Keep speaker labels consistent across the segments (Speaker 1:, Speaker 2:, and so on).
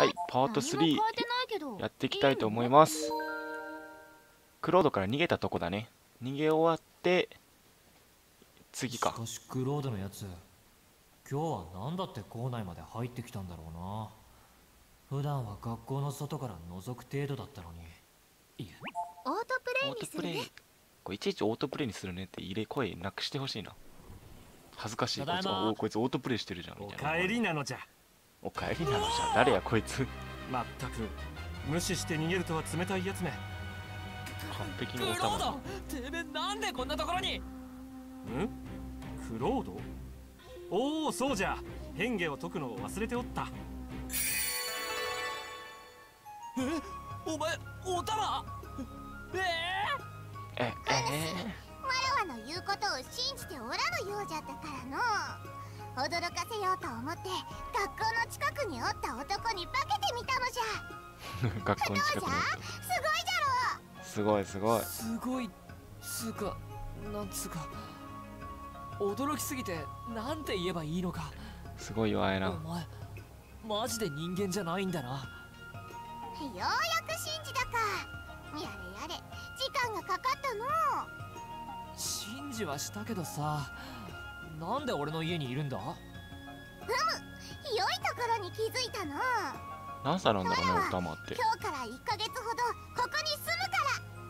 Speaker 1: はいパート3やっていきたいと思います。クロードから逃げたとこだね。逃げ終わって次か。
Speaker 2: しかしクロードのやつ。今日は何だって校内まで入ってきたんだろうな。普段は学校の外から覗く程度だったのに。いや
Speaker 3: オートプレイ
Speaker 1: オート
Speaker 3: にするね。
Speaker 1: プレイこれいちいちオートプレイにするねって入れ声なくしてほしいな。恥ずかしい。こいつこいつオートプレイしてるじゃん。み
Speaker 4: お
Speaker 1: たいな。
Speaker 4: 帰りなのじゃ
Speaker 1: おかえりなのじゃ誰やこいつ。
Speaker 4: まったく無視して逃げるとは冷たいやつめ。
Speaker 1: 完璧
Speaker 2: クロ
Speaker 1: に収まる
Speaker 2: ード？てめえなんでこんなところに？
Speaker 4: ん？クロード？おおそうじゃ。変化を解くのを忘れておった。
Speaker 2: お前おたまえ
Speaker 1: ええ
Speaker 3: マロワの言うことを信じておらぬようじゃったからの驚かせようと思って学校の近くにおった男に化けてみたのじゃ。
Speaker 1: ー、学校
Speaker 3: どうじゃ
Speaker 1: に近くに
Speaker 3: すごいじゃろ
Speaker 1: すごいすごい。
Speaker 2: すごい。つうかなんつうか驚きすぎてなんて言えばいいのか。
Speaker 1: すごいよあえ
Speaker 2: お
Speaker 1: な
Speaker 2: 前マジで人間じゃないんだな。
Speaker 3: ようやく信じたか。やれやれ。時間がかかったの。
Speaker 2: 信じはしたけどさなんで俺の家にいるんだ？
Speaker 3: 良いところに気づいたの。
Speaker 1: 何歳なんだろうねおたまって。
Speaker 3: 今日から1ヶ月ほどここに住むか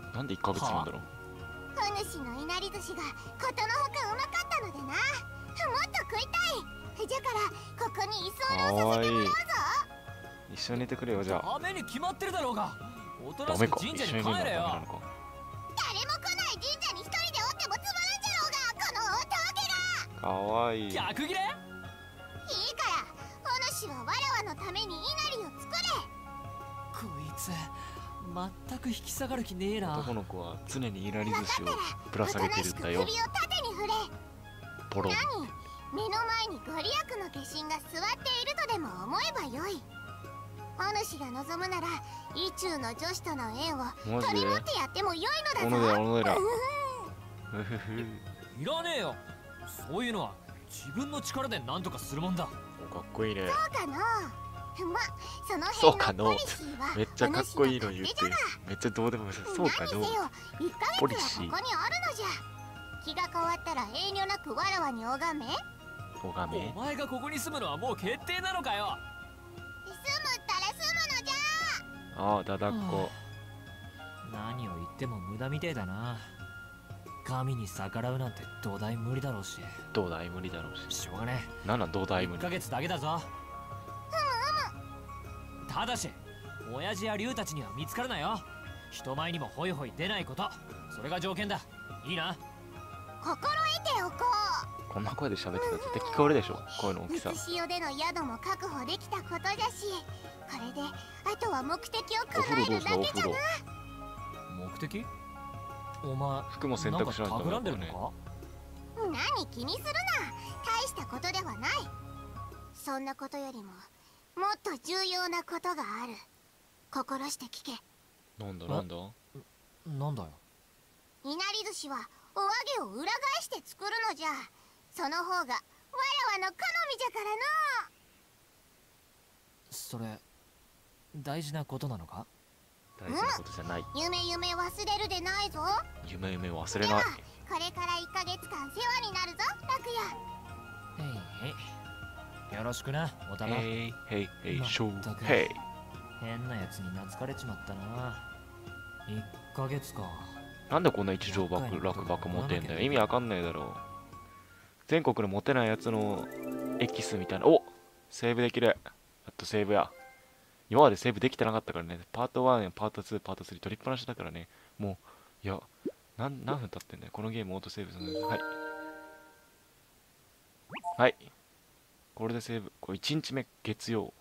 Speaker 3: ら。
Speaker 1: なんで1ヶ月なんだろう
Speaker 3: お主のいなり寿司がことのほかうまかったのでな。もっと食いたい。じゃからここに居候させてもらうぞ。
Speaker 1: 一緒に寝てくれよじゃあ。
Speaker 2: ダメに決まってるだろうが。おとなし
Speaker 1: ダメか。
Speaker 2: く神社に
Speaker 1: 一緒に寝るのはダメ
Speaker 2: 帰れよ
Speaker 1: か
Speaker 3: わ
Speaker 1: いい。
Speaker 2: 逆切れ
Speaker 3: いいからお主はわらわのために稲荷を作れ。
Speaker 2: こいつ全く引き下がる気ねえな。
Speaker 1: 男の子は常にいなり寿司をぶら下げてるんだよ。
Speaker 3: 首を縦に振れ。
Speaker 1: ポロン。
Speaker 3: 何？目の前にご利益の化身が座っているとでも思えばよい。お主が望むなら意中の女子との縁を取り持ってやってもよい
Speaker 1: 小
Speaker 3: のだぞ。
Speaker 1: 野寺小野寺
Speaker 3: うん。
Speaker 1: うふふ。
Speaker 2: いらねえよそういうのは自分の力で何とかするもんだ。
Speaker 1: おかっこいいね。
Speaker 3: そうかの。まその
Speaker 1: そうかの。
Speaker 3: 辺のポリシーは
Speaker 1: めっちゃかっこいいの言ってめっちゃどうでもよさそう。かの。
Speaker 3: 何せよ1ヶ
Speaker 1: ポリシー
Speaker 3: 月はここにあるのじゃ。気が変わったら遠慮なくわらわに拝め。住む
Speaker 1: おがめ？
Speaker 2: お前がここに住むのはもう決定なのかよ。
Speaker 3: ったら住むのじゃ。
Speaker 1: ああだだっこ。
Speaker 2: 何を言っても無駄みてえだな神に逆らうなんて土台無理だろうし。
Speaker 1: どうだい無理だろうし。
Speaker 2: しょうがね
Speaker 1: なんなんどうだ
Speaker 2: え1
Speaker 1: い無理？
Speaker 2: ヶ月だけだぞ。ただし親父や竜たちには見つからないよ。人前にもホイホイ出ないこと。それが条件だ。いいな？
Speaker 3: 心得ておこ
Speaker 1: こんな声で喋ってたら絶対聞こえるでしょ？声の大
Speaker 3: う
Speaker 1: きさ。
Speaker 3: 水潮での宿も確保できたことじゃし。これであとは目的を叶えるだけじゃな。
Speaker 2: 目的？お前
Speaker 1: 服も洗濯しないと
Speaker 2: なんでるの
Speaker 1: ね
Speaker 2: か？
Speaker 3: 何気にするな。大したことではない。そんなことよりももっと重要なことがある。心して聞け。
Speaker 1: なんだなんだ？
Speaker 2: なんだよ。
Speaker 3: いなり寿司はお揚げを裏返して作るのじゃ。その方がわらわの好みじゃからの。
Speaker 2: それ大事なことなのか？
Speaker 1: 大事なことじゃない。
Speaker 3: 夢夢忘れるでないぞ。
Speaker 1: 夢夢忘れない。
Speaker 3: ではこれから1ヶ月間世話になるぞ楽也。
Speaker 2: へいへい。よろしくなおたま
Speaker 1: ヘイヘイヘイショ
Speaker 2: まったく。
Speaker 1: ー。ヘイ
Speaker 2: 変なやつに懐かれちまったな。1ヶ月か。
Speaker 1: なんでこんな一条爆落爆持てんだよ。意味わかんないだろ。全国のモテないやつのエキスみたいな。おセーブできる。やっとセーブや今までセーブできてなかったからね。パート1やパート2パート3取りっぱなしだからね。もういやなん何分経ってんだよ。このゲームオートセーブするのはい。はい。これでセーブ。これ1日目月曜。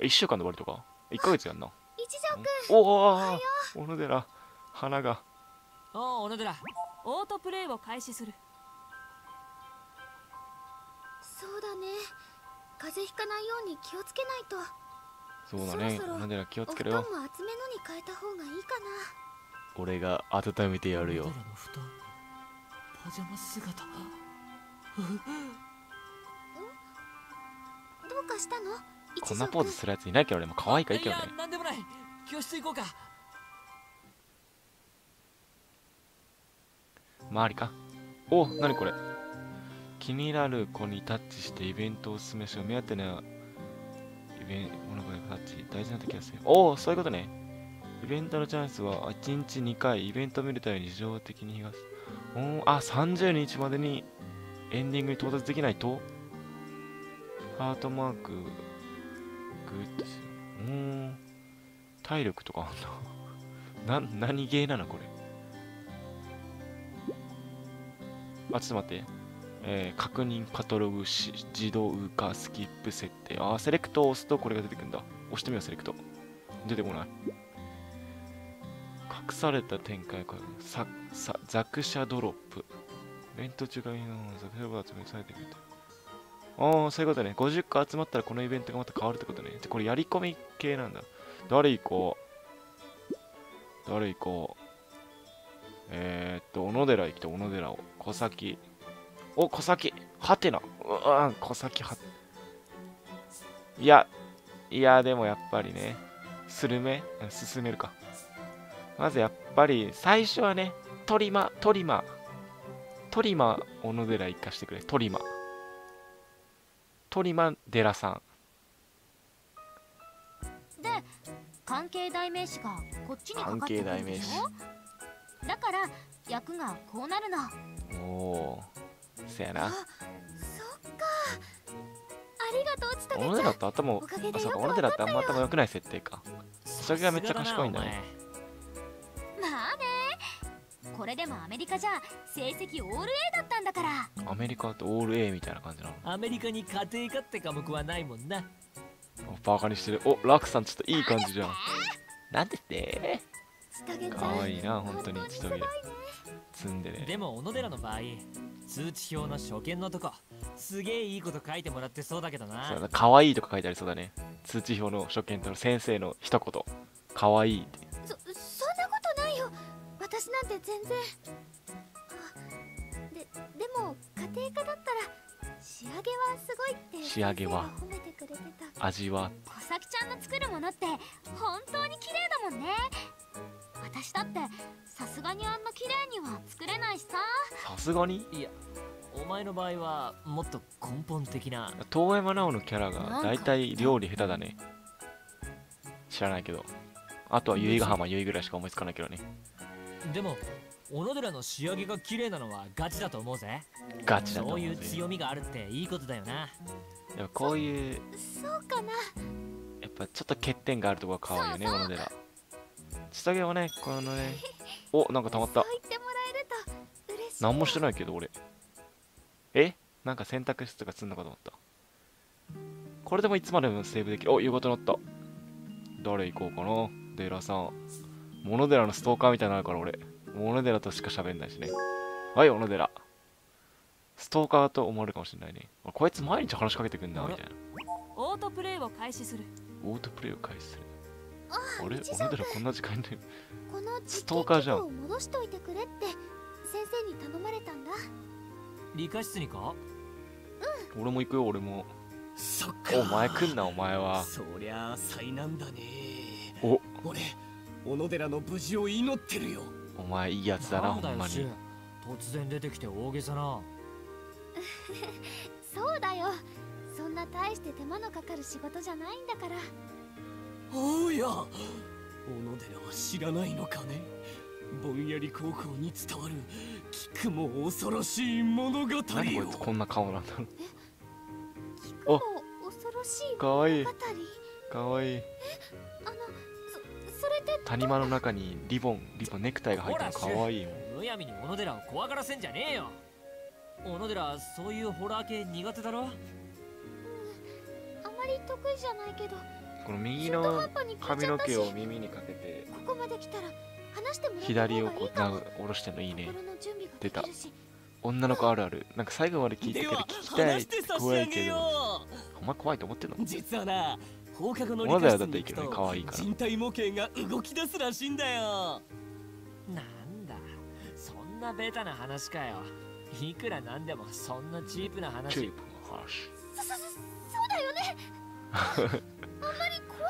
Speaker 1: 1週間で終わりとか？1ヶ月やんな。
Speaker 3: 一条くん
Speaker 1: おお小野寺花が。
Speaker 2: おお小野寺。
Speaker 5: オートプレイを開始する。
Speaker 3: そうだね。風邪ひかないように気をつけないと
Speaker 1: そうだね。
Speaker 3: そろそろ
Speaker 1: 小野寺気を
Speaker 3: お布
Speaker 1: つけろよ。
Speaker 3: 団も厚めのに変えた方がいいかな。
Speaker 1: 俺が温めてやるよ。
Speaker 2: パジャマ姿。
Speaker 3: どうかしたの？
Speaker 1: こんなポーズするやついないけどねもう可愛いからいいけどね。
Speaker 2: やなんでもない。教室行こうか。
Speaker 1: 周りか。おなにこれ。気になる子にタッチしてイベントを進めしよう。目当てのイベント物事タッチ大事な時はせおおそういうことね。イベントのチャンスは1日2回イベントを見るために自動的に東。おーあ30日までにエンディングに到達できないと。ハートマークグッドしおー体力とかあん な何ゲーなのこれ？あ、ちょっと待って。えー確認カタログし自動化スキップ設定。あー、セレクトを押すとこれが出てくるんだ。押してみよう、セレクト。出てこない。隠された展開か。さ、さ、ザクシャドロップ。イベント中がいいなザクシャドロップ集めされてくると。ああ、そういうことね。50個集まったらこのイベントがまた変わるってことね。で、これやり込み系なんだ。誰行こう誰行こうえー、っと、小野寺行きた、小野寺を。小崎。お、小崎。はてな。うわん、小崎は。いや、いや、でもやっぱりね、スルメ？うん進めるか。まずやっぱり、最初はね、トリマ、トリマ。トリマ、小野寺行かしてくれ。トリマ。トリマ、寺さん。
Speaker 6: で関係代名詞がこっちにかかってくるでし
Speaker 1: 関係代名詞
Speaker 6: ょだから役がこうなるの
Speaker 1: おおー。せやな。
Speaker 6: そっかありがとうつた
Speaker 1: 小野寺って頭、
Speaker 6: おかげで
Speaker 1: あ、そうか、
Speaker 6: よく
Speaker 1: 小野寺ってあんま頭良くない設定か。それがめっちゃ賢いんだね
Speaker 6: まあねこれでもアメリカじゃ成績オール A だったんだから
Speaker 1: アメリカってオール A みたいな感じなの？
Speaker 2: アメリカに家庭科って科目はないもんな
Speaker 1: おバカにしてる。お、ラクさんちょっといい感じじゃん。なんでって
Speaker 6: ちゃん
Speaker 1: かわいいな、本当に
Speaker 6: 本
Speaker 1: ちとげ。積んでね。
Speaker 2: でも小野寺の場合通知表の初見のとこすげえいいこと書いてもらってそうだけど
Speaker 1: そうかわいいとか書いてありそうだね。通知表の初見との先生の一言。かわいいって。
Speaker 6: そそんなことないよ私なんて全然あででも家庭科だったら仕上げはすごいって
Speaker 1: 仕上げは
Speaker 6: 褒めてくれてた
Speaker 1: 味は、
Speaker 6: 小崎ちゃんの作るものって本当に綺麗だもんね私だってさすがにあんな綺麗には作れないしさ
Speaker 1: さすがに？
Speaker 2: いやお前の場合はもっと根本的な
Speaker 1: 遠山奈緒のキャラがだいたい料理下手だね。知らないけど。あとは由比ヶ浜由比ぐらいしか思いつかないけどね。
Speaker 2: でも小野寺の仕上げが綺麗なのはガチだと思うぜ
Speaker 1: ガチだと
Speaker 2: そういう
Speaker 1: 思うぜ。
Speaker 2: 強みがあるっていいことだよな
Speaker 1: でもこういう、
Speaker 6: そうかな
Speaker 1: やっぱちょっと欠点があるところが可愛いよね、小野寺。下着はね、このね、お、なんか溜まった。何もしてないけど俺。え？なんか選択肢とかすんのかと思った。これでもいつまでもセーブできる。お夕方になった。誰行こうかな。デラさん。モノデラのストーカーみたいになるから俺。モノデラとしか喋んないしね。はい小野寺。ストーカーと思われるかもしれないね。あこいつ毎日話しかけてくんなみたいな。
Speaker 5: オートプレイを開始する。
Speaker 1: オートプレイを開始する
Speaker 6: あ
Speaker 1: あれ？
Speaker 6: 日常
Speaker 1: 小野寺こんな時間に。
Speaker 6: この
Speaker 1: ス
Speaker 6: 実
Speaker 1: トーカーじゃん。
Speaker 6: 戻しといてくれって先生に頼まれたんだ。
Speaker 2: 理科室にか？
Speaker 1: 俺も行くよ俺も。
Speaker 7: そっか。
Speaker 1: お前来んなお前は。
Speaker 7: そりゃあ災難だね。
Speaker 1: お。
Speaker 7: 俺小野寺の無事を祈ってるよ。
Speaker 1: お前いいやつだな
Speaker 2: なんだよシュ
Speaker 1: ほんまに。
Speaker 2: 突然出てきて大げさな。
Speaker 6: そうだよ。そんな大して手間のかかる仕事じゃないんだから
Speaker 7: おや小野寺は知らないのかね。ぼんやり高校に伝わる聞くも恐ろしい物語
Speaker 1: なんでこい
Speaker 7: よ
Speaker 1: つこんな顔なんだろう。
Speaker 6: 聞くも恐ろしい
Speaker 1: かわいい。
Speaker 6: 物語
Speaker 1: かわいい。
Speaker 6: あのそそれって
Speaker 1: 谷間の中にリボンリボンネクタイが入ったのかわいいもん
Speaker 2: むやみに小野寺を怖がらせんじゃねえよ。小野寺そういうホラー系苦手だろ？
Speaker 6: あまり得意じゃないけど
Speaker 1: この右の髪の毛を耳にかけて
Speaker 6: ここまで来たら話しても
Speaker 1: 左をこうな下ろしてんのいいね。出た。女の子あるある。なんか最後まで聞いて
Speaker 7: では
Speaker 1: くれ聞きたい
Speaker 7: 話して
Speaker 1: 怖いけど。お前怖いと思ってんの
Speaker 7: う実はな放課後の理科室
Speaker 1: だっていいけどね可愛いから。
Speaker 7: 人体模型が動き出すらしいんだよ。
Speaker 2: なんだ？そんなベタな話かよ。いくらなんでもそんなチープな
Speaker 1: チ
Speaker 2: 話
Speaker 1: ープの話。
Speaker 6: そそそそうだよね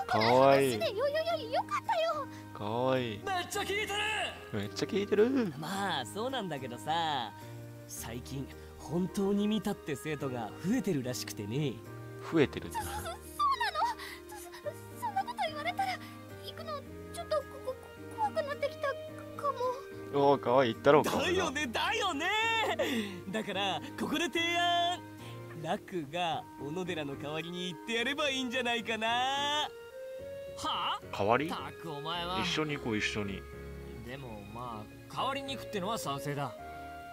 Speaker 1: か？わいい。
Speaker 6: でよよよよかったよ。
Speaker 1: かわいい。
Speaker 7: めっちゃ聞いてる。
Speaker 1: めっちゃ聞いてる。
Speaker 7: まあそうなんだけどさ最近本当に見たって生徒が増えてるらしくてね。
Speaker 1: 増えてる
Speaker 6: そそんなこと言われたら行くのちょっとここ怖くなってきたかも。
Speaker 1: おおかわいい。言ったろうか。
Speaker 7: だよねだよね。だからここで提案ラクが小野寺の代わりに行ってやればいいんじゃないかな。
Speaker 2: は
Speaker 1: 代わり？
Speaker 2: あたくお前は。
Speaker 1: 一緒に行こう一緒に。
Speaker 2: でもまあ代わりに行くってのは賛成だ。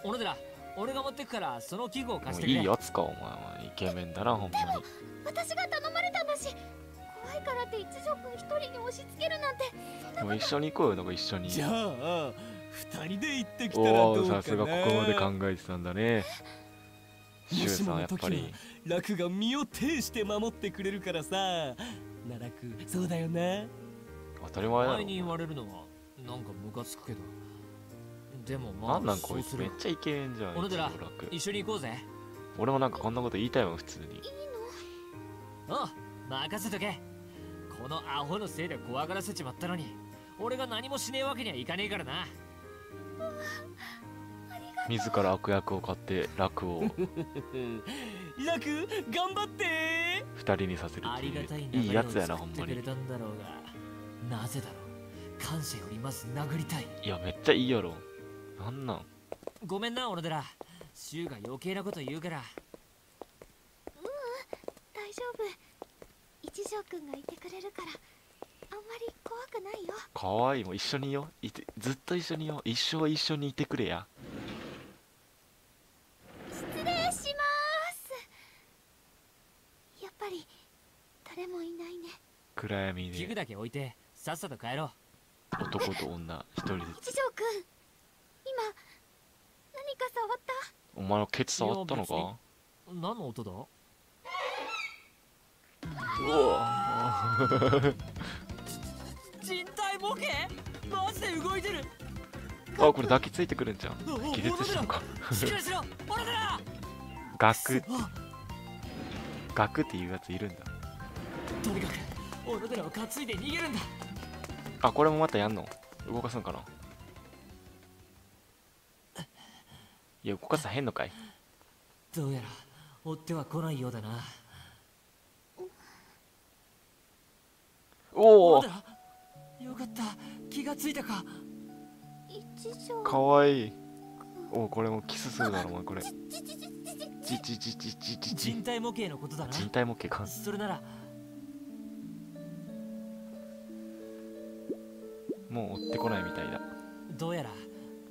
Speaker 2: 小野寺俺が持ってくからその器具を貸してくれ。
Speaker 1: いいやつかお前は。イケメンだなほんまに。
Speaker 6: 私が頼まれたんだし。怖いからって一条くん一人に押し付けるなんて。
Speaker 1: でも一緒に行こうよなんか一緒に。
Speaker 7: じゃあ二人で行ってきたらどうかな。
Speaker 1: さすがここまで考えてたんだね
Speaker 7: もし
Speaker 1: さん
Speaker 7: もの時は
Speaker 1: やっぱり。
Speaker 7: ラクが身を挺して守ってくれるからさ。なラクそうだよな
Speaker 1: 当たり前だろ。
Speaker 2: 前に言われるのはなんかムカつくけど。でもまあ
Speaker 1: なんなんこいつ。めっちゃイケメンじゃん
Speaker 2: 小野寺
Speaker 1: 一
Speaker 2: 緒に行こうぜ。
Speaker 1: 俺もなんかこんなこと言いたいもん普通に。
Speaker 2: おう任せとけ。このアホのせいで怖がらせちまったのに。俺が何もしねえわけにはいかねえからな
Speaker 1: 自ら悪役を買って楽を
Speaker 7: ラク頑張って。
Speaker 1: 二人にさせる
Speaker 2: あ
Speaker 1: っていう
Speaker 2: りがたい
Speaker 1: いいやつやなほんまに。
Speaker 2: たんだろうがなぜだろう。感謝よりまず殴りたい。
Speaker 1: いやめっちゃいいやろ。なんなん？
Speaker 2: ごめんな小野寺柊が余計なこと言うから。
Speaker 6: 大丈夫。一条くんがいてくれるからあんまり怖くないよ。
Speaker 1: かわいいもう一緒にいよいてずっと一緒にいよ一生一緒にいてくれや
Speaker 6: ぱり誰もいないね。
Speaker 1: 暗闇で。
Speaker 2: 器具だけ置いてさっさと帰ろ
Speaker 1: 男と女一人ずつ。
Speaker 6: 一条くん今何か触った？
Speaker 1: お前のケツ触ったのか？
Speaker 2: 何の音だ？
Speaker 1: うわ。
Speaker 2: 人体模型？マジで動いてる。
Speaker 1: あこれ抱きついてくるんじゃん。
Speaker 2: お
Speaker 1: 気絶したのか。
Speaker 2: しっかりしろ小野寺
Speaker 1: ガク
Speaker 2: あ
Speaker 1: ガクっていうやついるんだ。
Speaker 2: とにかく小野寺を担いで逃げるんだ。
Speaker 1: あこれもまたやんの？動かすんかな？いや動かさへんのかい？
Speaker 2: どうやら追っては来ないようだな。
Speaker 1: おお。
Speaker 2: よかった。気がついたか。
Speaker 1: かわいい。おこれもキスするだろお前これ
Speaker 6: ちちちちち
Speaker 1: ち
Speaker 2: 人体模型のことだな
Speaker 1: 人体模型か
Speaker 2: それなら
Speaker 1: もう追ってこないみたいだ
Speaker 2: どうやら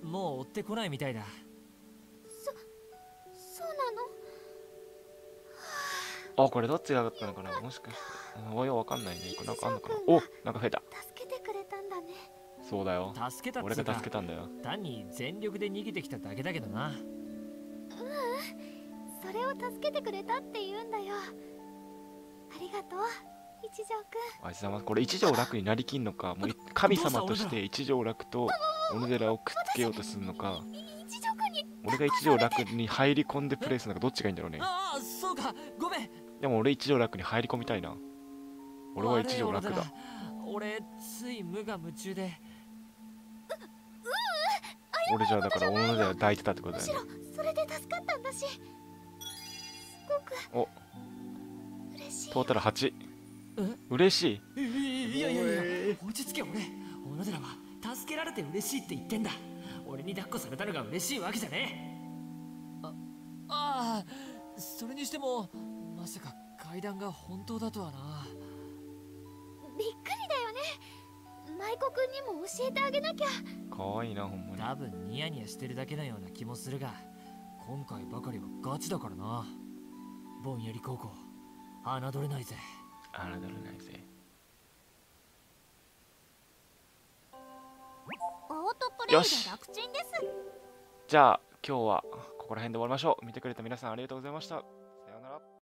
Speaker 2: もう追ってこないみたいだ
Speaker 6: そそうなの
Speaker 1: あこれどっちが上がったのかなもしかしておいわかんないねこれなんかあんのかなおなんか増えた
Speaker 6: 助けてくれたんだね
Speaker 1: そうだよ
Speaker 2: 助けた
Speaker 1: 俺が助けたんだよ
Speaker 2: 単に全力で逃げてきただけだけどなうん
Speaker 6: それを助けてくれたって言うんだよ。ありがとう一条くん。
Speaker 1: あいつ様これ一条楽になりきんのか？もうい神様として一条楽と小野寺をくっつけようとするのか？俺が一条楽に入り込んでプレイするのかどっちがいいんだろうね？
Speaker 2: ああそうか。ごめん。
Speaker 1: でも俺一条楽に入り込みたいな。俺は一条楽だ。
Speaker 2: 俺つい無我夢中で。
Speaker 1: 俺じゃあだから小野寺抱いてたってこと
Speaker 6: むしろ
Speaker 1: だよね
Speaker 6: それで助かったんだし。すごく。
Speaker 1: お。
Speaker 6: 嬉しい。
Speaker 1: トータル8
Speaker 2: え
Speaker 1: 嬉しい。
Speaker 2: いやいやいや落ち着け俺小野寺は助けられて嬉しいって言ってんだ。俺に抱っこされたのが嬉しいわけじゃねえ。あああ。それにしてもまさか階段が本当だとはな。
Speaker 6: びっくりだよね。舞子くんにも教えてあげなきゃ。
Speaker 1: かわいいなほんまに。
Speaker 2: 多分ニヤニヤしてるだけのような気もするが今回ばかりはガチだからなぼんやり高校侮れないぜ。
Speaker 1: 侮れないぜ。
Speaker 6: オートプレイで楽ちんです。
Speaker 1: じゃあ今日はここら辺で終わりましょう。見てくれた皆さんありがとうございました